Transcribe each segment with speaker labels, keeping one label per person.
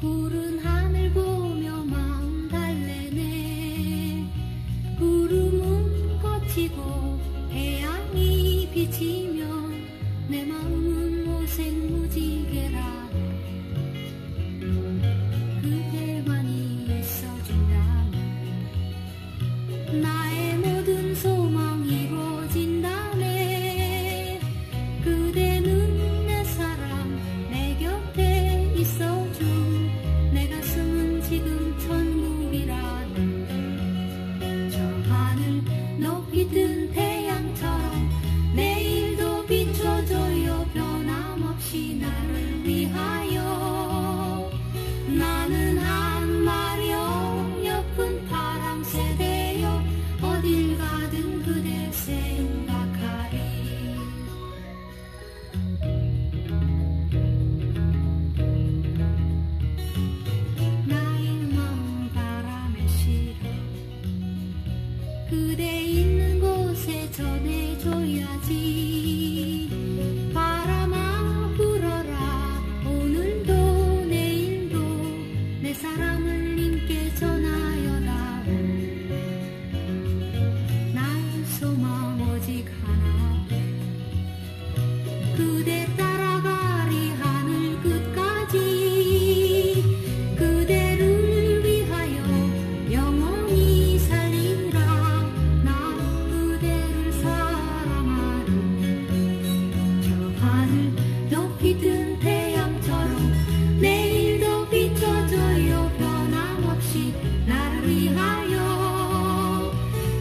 Speaker 1: 푸른 하늘 보며 망달래네. 구름은 걷히고 태양이 비치며 내 마음은 오색무지개라. 그대만이 있어준다면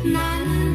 Speaker 1: Nana.